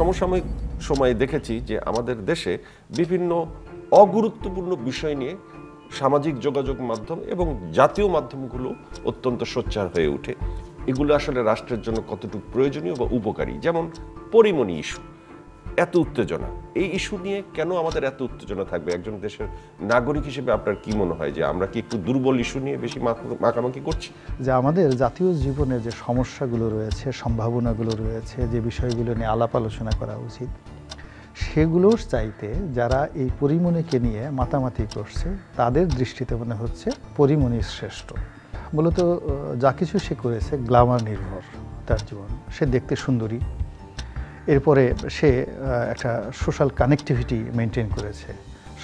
সমসাময়িক সময়ে দেখেছি যে আমাদের দেশে বিভিন্ন অগুরুত্বপূর্ণ বিষয় নিয়ে সামাজিক যোগাযোগ মাধ্যম এবং জাতীয় মাধ্যমগুলো অত্যন্ত সোচ্চার হয়ে ওঠে। এগুলো আসলে রাষ্ট্রের জন্য কতটুকু প্রয়োজনীয় বা উপকারী? যেমন পরিমণি ইস্যু। এত উত্তেজনা। এই ইস্যু নিয়ে কেন আমাদের এত উত্তেজনা থাকবে? একজন দেশের নাগরিক হিসেবে আপনার কি মনে হয় যে আমরা কি একটু দুর্বল ইস্যু নিয়ে বেশি মাখ- মাখামাখি করছি? যে আমাদের জাতীয় জীবনে যে সমস্যাগুলো রয়েছে, সম্ভাবনাগুলো রয়েছে, যে বিষয়গুলো নিয়ে আলাপ আলোচনা করা উচিত, সেগুলোর চাইতে যারা এই পরিমণিকে নিয়ে মাতামাতি করছে, তাদের দৃষ্টিতে মনে হচ্ছে পরিমণি শ্রেষ্ঠ। মূলত যা কিছু সে করেছে গ্লামার নির্ভর তার জীবন। সে দেখতে সুন্দরী এরপরে সে একটা সোশ্যাল কানেক্টিভিটি মেনটেন করেছে।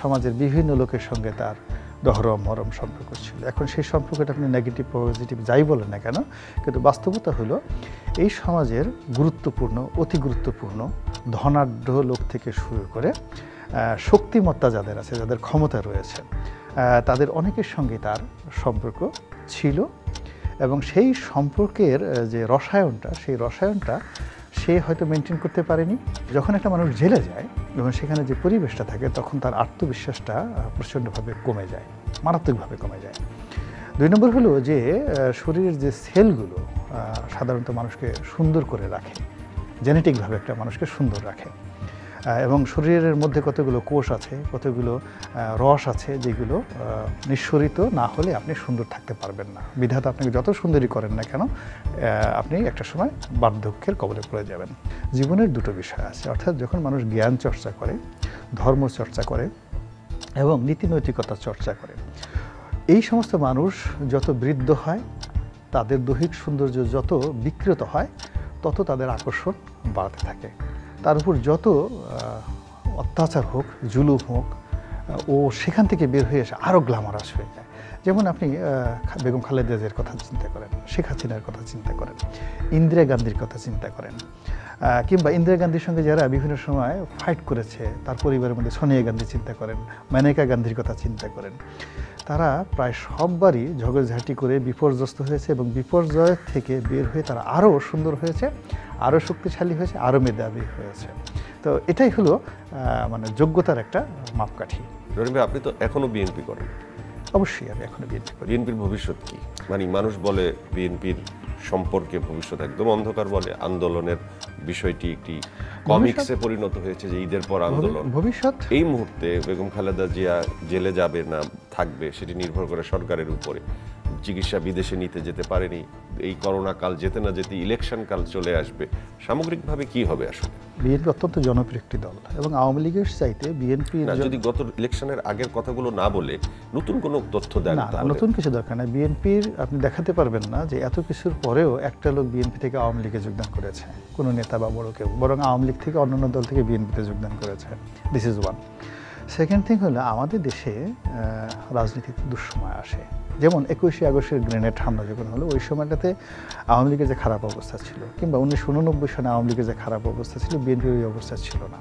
সমাজের বিভিন্ন লোকের সঙ্গে তার দহরম মরম সম্পর্ক ছিল। এখন সেই সম্পর্কটা আপনি নেগেটিভ পজিটিভ যাই বলেন না কেন, কিন্তু বাস্তবতা হলো এই সমাজের গুরুত্বপূর্ণ, অতি গুরুত্বপূর্ণ ধনাঢ্য লোক থেকে শুরু করে শক্তিমত্তা যাদের আছে, যাদের ক্ষমতা রয়েছে তাদের অনেকের সঙ্গে তার সম্পর্ক ছিল। এবং সেই সম্পর্কের যে রসায়নটা, সেই রসায়নটা সে হয়তো মেনটেন করতে পারেনি। যখন একটা মানুষ জেলে যায় এবং সেখানে যে পরিবেশটা থাকে, তখন তার আত্মবিশ্বাসটা প্রচণ্ডভাবে কমে যায়, মারাত্মকভাবে কমে যায়। দুই নম্বর হলো যে শরীরের যে সেলগুলো সাধারণত মানুষকে সুন্দর করে রাখে জেনেটিকভাবে একটা মানুষকে সুন্দর রাখে। এবং শরীরের মধ্যে কতগুলো কোষ আছে, কতগুলো রস আছে যেগুলো নিঃসরিত না হলে আপনি সুন্দর থাকতে পারবেন না। বিধাতা আপনাকে যত সুন্দরী করেন না কেন আপনি একটা সময় বার্ধক্যের কবলে পড়ে যাবেন। জীবনের দুটো বিষয় আছে। অর্থাৎ যখন মানুষ জ্ঞান চর্চা করে, ধর্ম চর্চা করে এবং নীতি নৈতিকতা চর্চা করে, এই সমস্ত মানুষ যত বৃদ্ধ হয়, তাদের দৈহিক সৌন্দর্য যত বিকৃত হয়, তত তাদের আকর্ষণ বাড়তে থাকে। তার উপর যত অত্যাচার হোক, জুলুম হোক ও সেখান থেকে বের হয়ে এসে আরও গ্ল্যামারাস হয়ে যায়। যেমন আপনি বেগম খালেদা জিয়ার কথা চিন্তা করেন, শেখ হাসিনার কথা চিন্তা করেন, ইন্দিরা গান্ধীর কথা চিন্তা করেন কিংবা ইন্দিরা গান্ধীর সঙ্গে যারা বিভিন্ন সময় ফাইট করেছে, তার পরিবারের মধ্যে সোনিয়া গান্ধী চিন্তা করেন, মানেকা গান্ধীর কথা চিন্তা করেন। তারা প্রায় সববারই ঝগড়ঝাঁটি করে বিপর্যস্ত হয়েছে এবং বিপর্যয় থেকে বের হয়ে তারা আরও সুন্দর হয়েছে আরও শক্তিশালী হয়েছে আরও মেধাবী হয়েছে। তো এটাই হলো মানে যোগ্যতার একটা মাপকাঠি। ভাই আপনি তো এখনও বিএনপি করেন। অবশ্যই আমি এখনও বিএনপি করি। বিএনপির ভবিষ্যৎ কী? মানে মানুষ বলে বিএনপির সম্পর্কে ভবিষ্যৎ একদম অন্ধকার বলে আন্দোলনের বিষয়টি একটি কমিক্সে পরিণত হয়েছে যে ঈদের পর আন্দোলন। ভবিষ্যৎ? এই মুহূর্তে বেগম খালেদা জিয়া জেলে যাবে না থাকবে সেটি নির্ভর করে সরকারের উপরে। চিকিৎসা বিদেশে নিতে যেতে পারেনি এই করোনা কাল যেতে না যেতে ইলেকশন কাল চলে আসবে সামগ্রিকভাবে কি হবে আসলে? বিএনপি অত্যন্ত জনপ্রিয় একটি দল এবং আওয়ামী লীগের চাইতে বিএনপি না যদি গত ইলেকশনের আগের কথাগুলো না বলে নতুন কোনো তথ্য দেন না না, নতুন কিছু দরকার নাই। বিএনপির আপনি দেখাতে পারবেন না যে এত কিছুর পরেও একটা লোক বিএনপি থেকে আওয়ামী লীগে যোগদান করেছে। কোনো নেতা বা বড় কেউ বরং আওয়ামী লীগ থেকে অন্যান্য দল থেকে বিএনপিতে যোগদান করেছে। This is one second thing হলো আমাদের দেশে রাজনীতিতে দুঃসময় আসে। যেমন একুশে আগস্টের গ্রেনেড হামলা যখন হলো ওই সময়টাতে আওয়ামী লীগের যে খারাপ অবস্থা ছিল কিংবা উনিশশো উননব্বই সনে আওয়ামী লীগের যে খারাপ অবস্থা ছিল বিএনপির ওই অবস্থা ছিল না।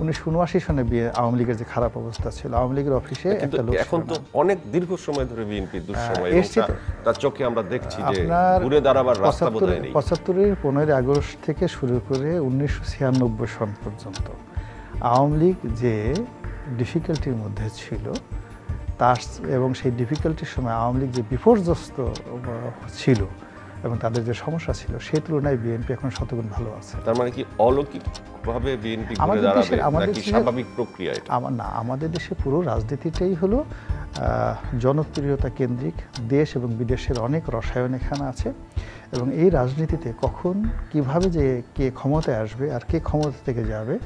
উনিশশো উনআশি সনে আওয়ামী লীগের যে খারাপ অবস্থা ছিল আওয়ামী লীগের অফিসে একটা লোক এখন তো অনেক দীর্ঘ সময় ধরে বিএনপি দুঃসময় তার চোখে আমরা দেখছি যে আপনার ঘুরে দাঁড়াবার রাস্তা বোধহয় নেই। পঁচাত্তরের পনেরোই আগস্ট থেকে শুরু করে উনিশশো ছিয়ানব্বই সন পর্যন্ত আওয়ামী লীগ যে ডিফিকাল্টির মধ্যে ছিল তার এবং সেই ডিফিকাল্টির সময় আওয়ামী লীগ যে বিপর্যস্ত ছিল এবং তাদের যে সমস্যা ছিল সেই তুলনায় বিএনপি এখন শতগুণ ভালো আছে। তার মানে কি অলৌকিক ভাবে বিএনপি ঘুরে আমাদের দাঁড়াবে আমাদের নাকি স্বাভাবিক প্রক্রিয়া এটা? আমার না আমাদের দেশে পুরো রাজনীতিটাই হলো জনপ্রিয়তা কেন্দ্রিক দেশ এবং বিদেশের অনেক রসায়ন এখানে আছে। এবং এই রাজনীতিতে কখন কীভাবে যে কে ক্ষমতায় আসবে আর কে ক্ষমতা থেকে যাবে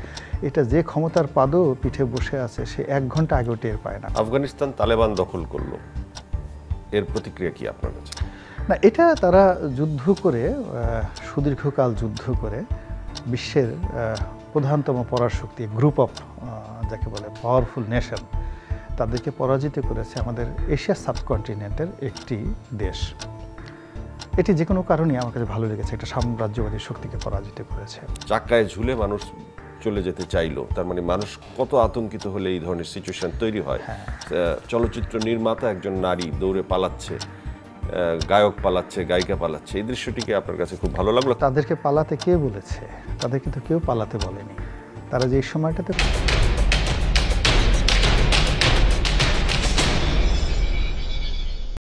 এটা যে ক্ষমতার পাদও পিঠে বসে আছে সে এক ঘণ্টা আগেও টের পায় না। আফগানিস্তান তালেবান দখল করল। এর প্রতিক্রিয়া কি আপনার কাছে? না এটা তারা যুদ্ধ করে সুদীর্ঘকাল যুদ্ধ করে বিশ্বের প্রধানতম পরাশক্তি গ্রুপ অফ যাকে বলে পাওয়ারফুল নেশন। তাদেরকে পরাজিত করেছে আমাদের এশিয়া সাবকন্টিনেন্টের একটি দেশ। এটি যে কোনো কারণেই আমার কাছে ভালো লেগেছে একটা সাম্রাজ্যবাদী শক্তিকে পরাজিত করেছে। চাকায় ঝুলে মানুষ চলে যেতে চাইলো তার মানে মানুষ কত আতঙ্কিত হলে এই ধরনের সিচুয়েশন তৈরি হয়। হ্যাঁ। চলচ্চিত্র নির্মাতা একজন নারী দৌড়ে পালাচ্ছে গায়ক পালাচ্ছে গায়িকা পালাচ্ছে এই দৃশ্যটিকে আপনার কাছে খুব ভালো লাগল? তাদেরকে পালাতে কে বলেছে? তাদের কিন্তু কেউ পালাতে বলেনি। তারা যে সময়টাতে